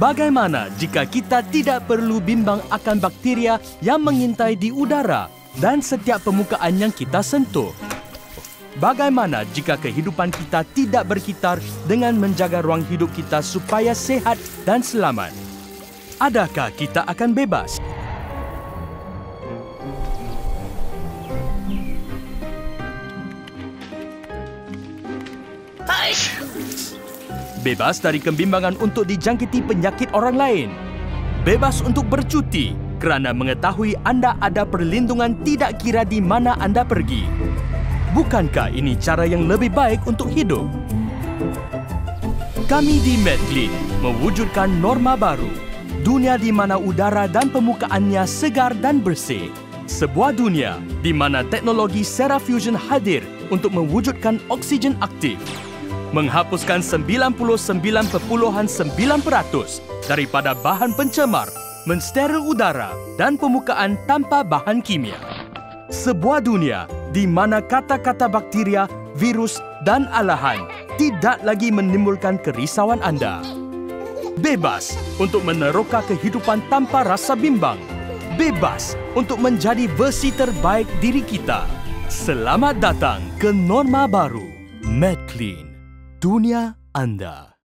Bagaimana jika kita tidak perlu bimbang akan bakteria yang mengintai di udara dan setiap permukaan yang kita sentuh? Bagaimana jika kehidupan kita tidak berkitar dengan menjaga ruang hidup kita supaya sehat dan selamat? Adakah kita akan bebas? Bebas dari kebimbangan untuk dijangkiti penyakit orang lain. Bebas untuk bercuti kerana mengetahui anda ada perlindungan tidak kira di mana anda pergi. Bukankah ini cara yang lebih baik untuk hidup? Kami di Medclean mewujudkan norma baru. Dunia di mana udara dan permukaannya segar dan bersih. Sebuah dunia di mana teknologi Serafusion hadir untuk mewujudkan oksigen aktif menghapuskan 99.9% daripada bahan pencemar, mensteril udara dan permukaan tanpa bahan kimia. Sebuah dunia di mana kata-kata bakteria, virus dan alahan tidak lagi menimbulkan kerisauan anda. Bebas untuk meneroka kehidupan tanpa rasa bimbang. Bebas untuk menjadi versi terbaik diri kita. Selamat datang ke norma baru. MedClean dunia Anda.